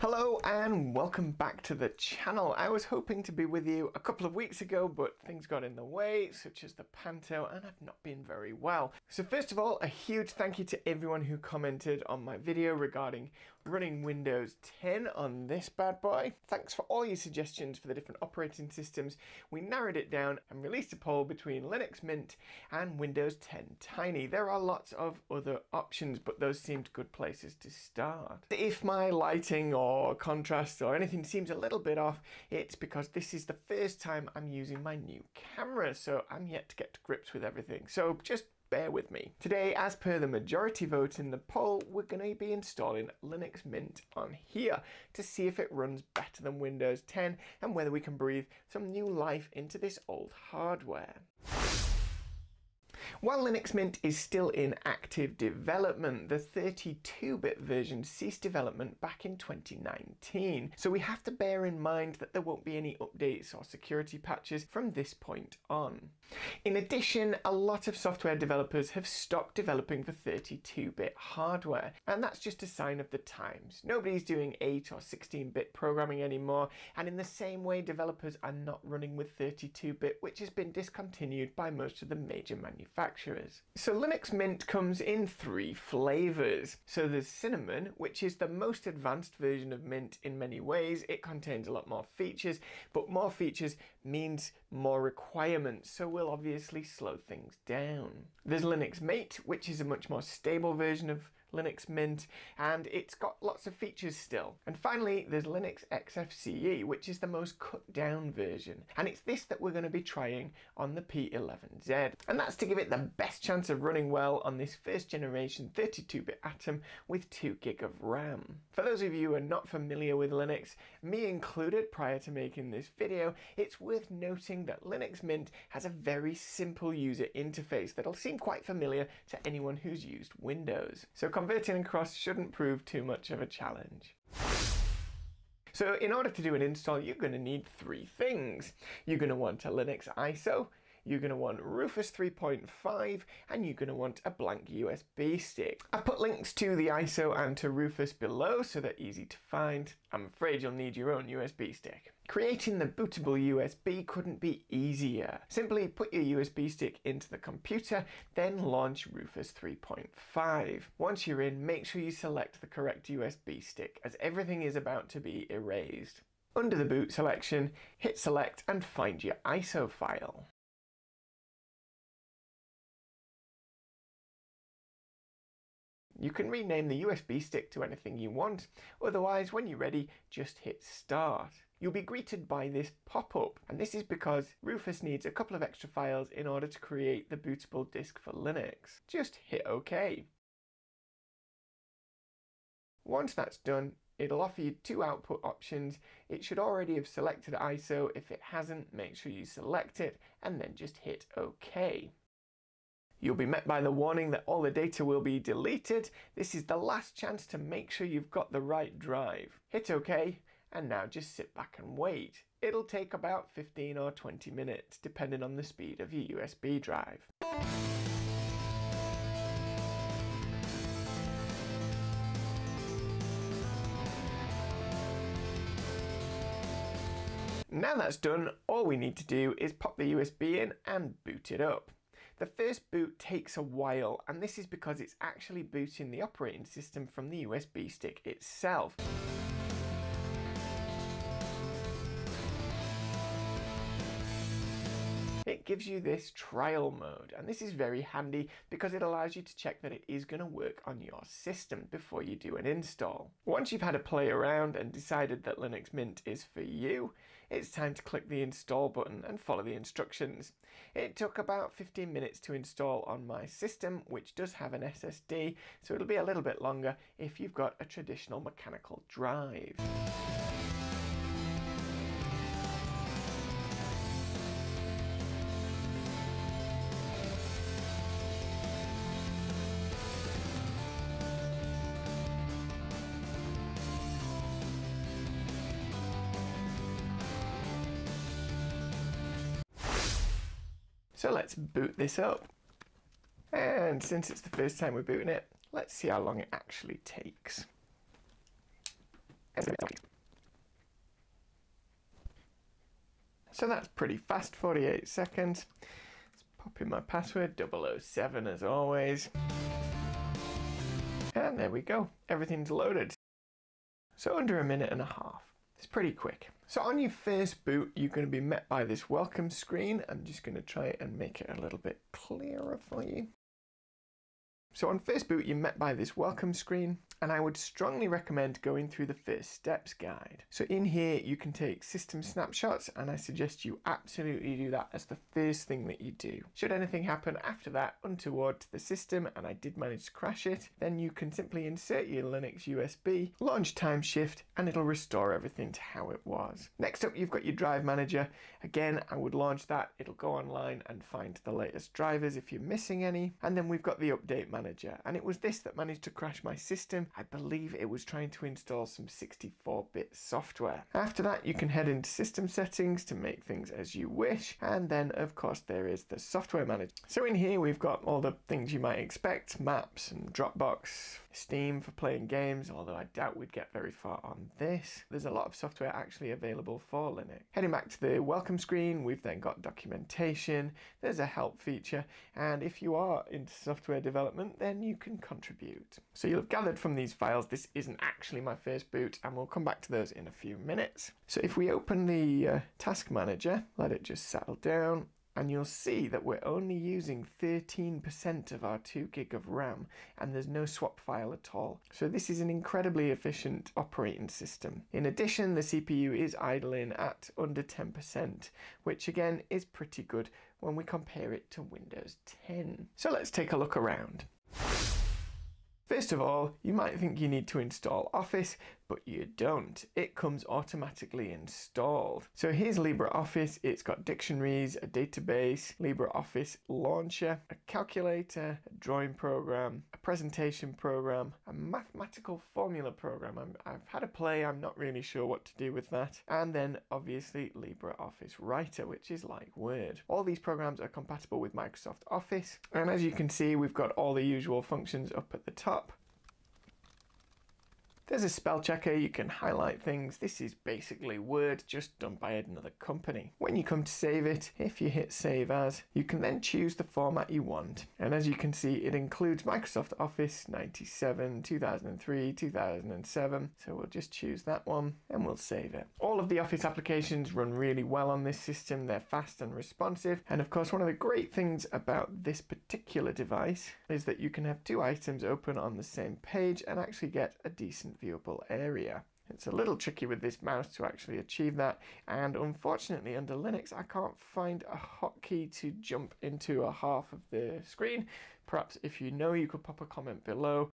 Hello and welcome back to the channel. I was hoping to be with you a couple of weeks ago, but things got in the way, such as the Panto, and I've not been very well. So first of all, a huge thank you to everyone who commented on my video regarding running Windows 10 on this bad boy. Thanks for all your suggestions for the different operating systems. We narrowed it down and released a poll between Linux Mint and Windows 10 Tiny. There are lots of other options, but those seemed good places to start. If my lighting or contrast or anything seems a little bit off, it's because this is the first time I'm using my new camera, so I'm yet to get to grips with everything. So just bear with me. Today, as per the majority vote in the poll, we're going to be installing Linux Mint on here to see if it runs better than Windows 10 and whether we can breathe some new life into this old hardware. While Linux Mint is still in active development, the 32-bit version ceased development back in 2019, so we have to bear in mind that there won't be any updates or security patches from this point on. In addition, a lot of software developers have stopped developing for 32-bit hardware, and that's just a sign of the times. Nobody's doing 8 or 16-bit programming anymore, and in the same way developers are not running with 32-bit, which has been discontinued by most of the major manufacturers manufacturers. So Linux Mint comes in three flavors. So there's cinnamon, which is the most advanced version of Mint in many ways. It contains a lot more features, but more features means more requirements, so will obviously slow things down. There's Linux Mate, which is a much more stable version of Linux Mint, and it's got lots of features still. And finally, there's Linux XFCE, which is the most cut down version. And it's this that we're going to be trying on the P11Z. And that's to give it the best chance of running well on this first generation 32-bit Atom with 2 gig of RAM. For those of you who are not familiar with Linux, me included prior to making this video, it's worth noting that Linux Mint has a very simple user interface that'll seem quite familiar to anyone who's used Windows. So converting across shouldn't prove too much of a challenge. So in order to do an install, you're going to need three things. You're going to want a Linux ISO, you're going to want Rufus 3.5 and you're going to want a blank USB stick. I put links to the ISO and to Rufus below so they're easy to find. I'm afraid you'll need your own USB stick. Creating the bootable USB couldn't be easier. Simply put your USB stick into the computer, then launch Rufus 3.5. Once you're in, make sure you select the correct USB stick as everything is about to be erased. Under the boot selection, hit select and find your ISO file. You can rename the USB stick to anything you want, otherwise when you're ready just hit start. You'll be greeted by this pop-up, and this is because Rufus needs a couple of extra files in order to create the bootable disk for Linux. Just hit OK. Once that's done, it'll offer you two output options. It should already have selected ISO. If it hasn't, make sure you select it and then just hit OK. You'll be met by the warning that all the data will be deleted. This is the last chance to make sure you've got the right drive. Hit OK, and now just sit back and wait. It'll take about 15 or 20 minutes, depending on the speed of your USB drive. Now that's done, all we need to do is pop the USB in and boot it up. The first boot takes a while, and this is because it's actually booting the operating system from the USB stick itself. It gives you this trial mode and this is very handy because it allows you to check that it is going to work on your system before you do an install. Once you've had a play around and decided that Linux Mint is for you, it's time to click the install button and follow the instructions. It took about 15 minutes to install on my system which does have an SSD so it'll be a little bit longer if you've got a traditional mechanical drive. So let's boot this up. And since it's the first time we're booting it, let's see how long it actually takes. So that's pretty fast, 48 seconds. Let's pop in my password, 007 as always. And there we go, everything's loaded. So under a minute and a half. It's pretty quick. So on your first boot, you're going to be met by this welcome screen. I'm just going to try and make it a little bit clearer for you. So on boot, you're met by this welcome screen and I would strongly recommend going through the first steps guide. So in here you can take system snapshots and I suggest you absolutely do that as the first thing that you do. Should anything happen after that untoward to the system and I did manage to crash it, then you can simply insert your Linux USB, launch Timeshift and it'll restore everything to how it was. Next up you've got your drive manager. Again I would launch that, it'll go online and find the latest drivers if you're missing any. And then we've got the update manager and it was this that managed to crash my system I believe it was trying to install some 64-bit software. After that, you can head into system settings to make things as you wish. And then, of course, there is the software manager. So in here, we've got all the things you might expect, maps and Dropbox, Steam for playing games, although I doubt we'd get very far on this. There's a lot of software actually available for Linux. Heading back to the welcome screen, we've then got documentation, there's a help feature, and if you are into software development, then you can contribute. So you'll have gathered from these files, this isn't actually my first boot, and we'll come back to those in a few minutes. So if we open the uh, task manager, let it just settle down, and you'll see that we're only using 13% of our 2 gig of RAM and there's no swap file at all. So this is an incredibly efficient operating system. In addition, the CPU is idling at under 10%, which again is pretty good when we compare it to Windows 10. So let's take a look around. First of all, you might think you need to install Office, but you don't. It comes automatically installed. So here's LibreOffice. It's got dictionaries, a database, LibreOffice launcher, a calculator, a drawing program, a presentation program, a mathematical formula program. i have had a play, I'm not really sure what to do with that. And then obviously LibreOffice Writer, which is like Word. All these programs are compatible with Microsoft Office. And as you can see, we've got all the usual functions up at the top. There's a spell checker, you can highlight things. This is basically Word just done by another company. When you come to save it, if you hit save as, you can then choose the format you want. And as you can see, it includes Microsoft Office 97, 2003, 2007. So we'll just choose that one and we'll save it. All of the Office applications run really well on this system. They're fast and responsive. And of course, one of the great things about this particular device is that you can have two items open on the same page and actually get a decent viewable area. It's a little tricky with this mouse to actually achieve that and unfortunately under Linux I can't find a hotkey to jump into a half of the screen. Perhaps if you know you could pop a comment below.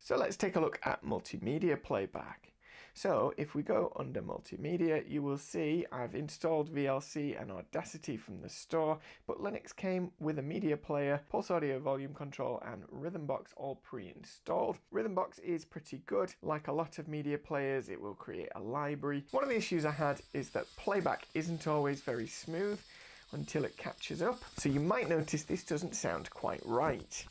So let's take a look at multimedia playback. So if we go under multimedia, you will see I've installed VLC and Audacity from the store, but Linux came with a media player, Pulse Audio volume control, and Rhythmbox all pre-installed. Rhythmbox is pretty good. Like a lot of media players, it will create a library. One of the issues I had is that playback isn't always very smooth until it catches up. So you might notice this doesn't sound quite right.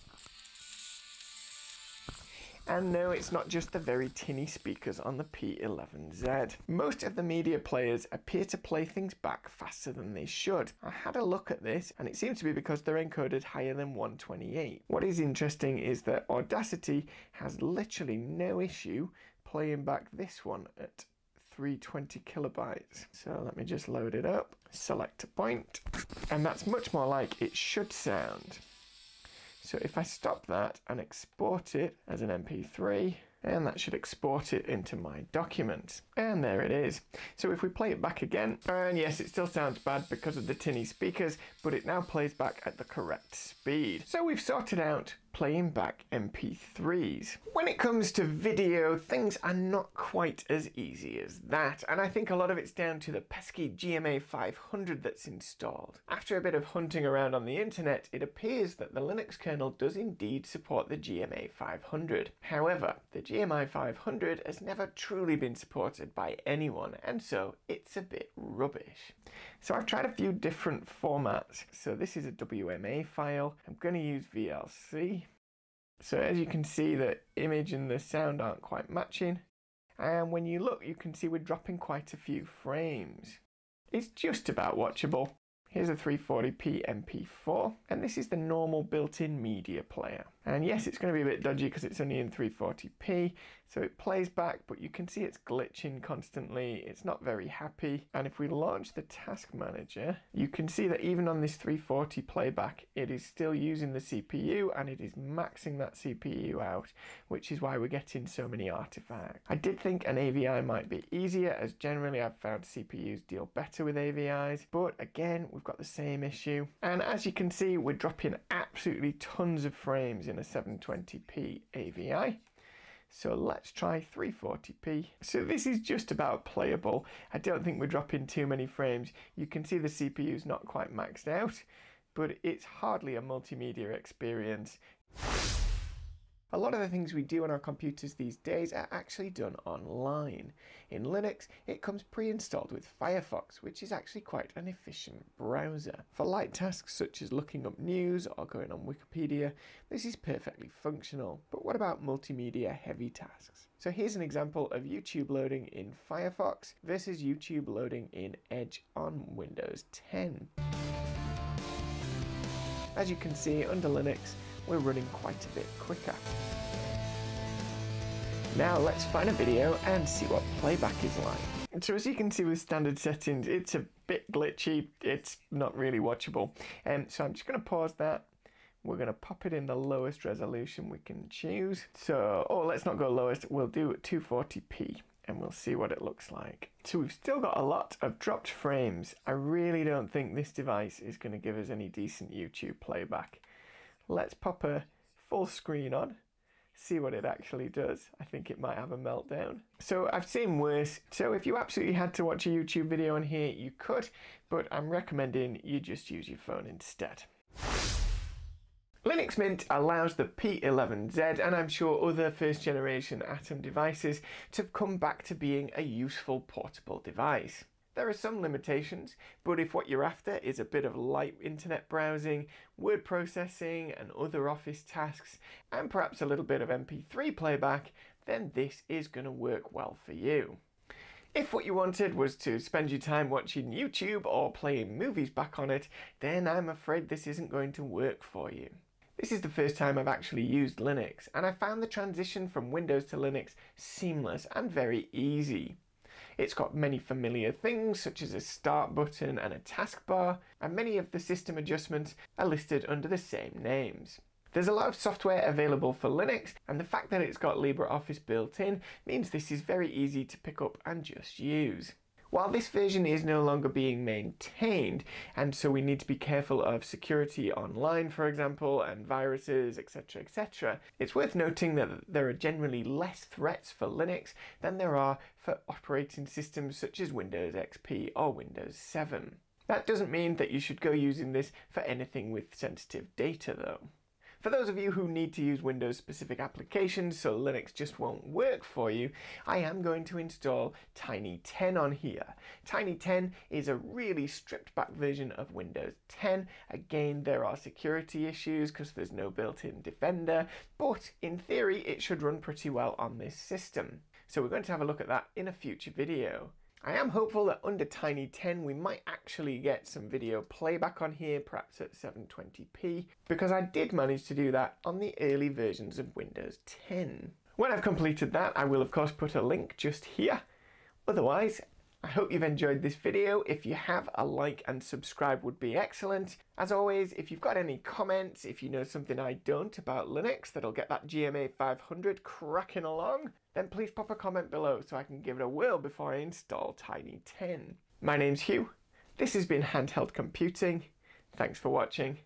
And no, it's not just the very tinny speakers on the P11Z. Most of the media players appear to play things back faster than they should. I had a look at this and it seems to be because they're encoded higher than 128. What is interesting is that Audacity has literally no issue playing back this one at 320 kilobytes. So let me just load it up, select a point, and that's much more like it should sound. So if I stop that and export it as an MP3, and that should export it into my document. And there it is. So if we play it back again, and yes, it still sounds bad because of the tinny speakers, but it now plays back at the correct speed. So we've sorted out playing back MP3s. When it comes to video, things are not quite as easy as that, and I think a lot of it's down to the pesky GMA 500 that's installed. After a bit of hunting around on the internet, it appears that the Linux kernel does indeed support the GMA 500. However, the GMA 500 has never truly been supported by anyone, and so it's a bit rubbish. So I've tried a few different formats. So this is a WMA file. I'm going to use VLC. So as you can see, the image and the sound aren't quite matching. And when you look, you can see we're dropping quite a few frames. It's just about watchable. Here's a 340p MP4, and this is the normal built-in media player. And yes, it's going to be a bit dodgy because it's only in 340p, so it plays back, but you can see it's glitching constantly. It's not very happy. And if we launch the task manager, you can see that even on this 340 playback, it is still using the CPU and it is maxing that CPU out, which is why we're getting so many artifacts. I did think an AVI might be easier, as generally I've found CPUs deal better with AVIs, but again, we've got the same issue. And as you can see, we're dropping absolutely tons of frames in a 720p AVI. So let's try 340p. So this is just about playable. I don't think we're dropping too many frames. You can see the CPU's not quite maxed out, but it's hardly a multimedia experience. A lot of the things we do on our computers these days are actually done online. In Linux, it comes pre-installed with Firefox, which is actually quite an efficient browser. For light tasks such as looking up news or going on Wikipedia, this is perfectly functional. But what about multimedia heavy tasks? So here's an example of YouTube loading in Firefox versus YouTube loading in Edge on Windows 10. As you can see, under Linux, we're running quite a bit quicker. Now let's find a video and see what playback is like. So as you can see with standard settings, it's a bit glitchy, it's not really watchable. Um, so I'm just going to pause that. We're going to pop it in the lowest resolution we can choose. So, oh, let's not go lowest, we'll do 240p and we'll see what it looks like. So we've still got a lot of dropped frames. I really don't think this device is going to give us any decent YouTube playback. Let's pop a full screen on, see what it actually does. I think it might have a meltdown. So I've seen worse. So if you absolutely had to watch a YouTube video on here, you could, but I'm recommending you just use your phone instead. Linux Mint allows the P11Z and I'm sure other first generation Atom devices to come back to being a useful portable device. There are some limitations, but if what you're after is a bit of light internet browsing, word processing and other office tasks, and perhaps a little bit of MP3 playback, then this is going to work well for you. If what you wanted was to spend your time watching YouTube or playing movies back on it, then I'm afraid this isn't going to work for you. This is the first time I've actually used Linux, and I found the transition from Windows to Linux seamless and very easy. It's got many familiar things such as a start button and a taskbar, and many of the system adjustments are listed under the same names. There's a lot of software available for Linux, and the fact that it's got LibreOffice built in means this is very easy to pick up and just use. While this version is no longer being maintained, and so we need to be careful of security online, for example, and viruses, etc., etc., it's worth noting that there are generally less threats for Linux than there are for operating systems such as Windows XP or Windows 7. That doesn't mean that you should go using this for anything with sensitive data, though. For those of you who need to use Windows specific applications so Linux just won't work for you, I am going to install Tiny 10 on here. Tiny 10 is a really stripped back version of Windows 10. Again, there are security issues because there's no built-in Defender, but in theory it should run pretty well on this system. So we're going to have a look at that in a future video. I am hopeful that under Tiny 10 we might actually get some video playback on here, perhaps at 720p, because I did manage to do that on the early versions of Windows 10. When I've completed that, I will of course put a link just here. Otherwise, I hope you've enjoyed this video. If you have, a like and subscribe would be excellent. As always, if you've got any comments, if you know something I don't about Linux that'll get that GMA 500 cracking along, then please pop a comment below so I can give it a whirl before I install Tiny 10. My name's Hugh. This has been Handheld Computing. Thanks for watching.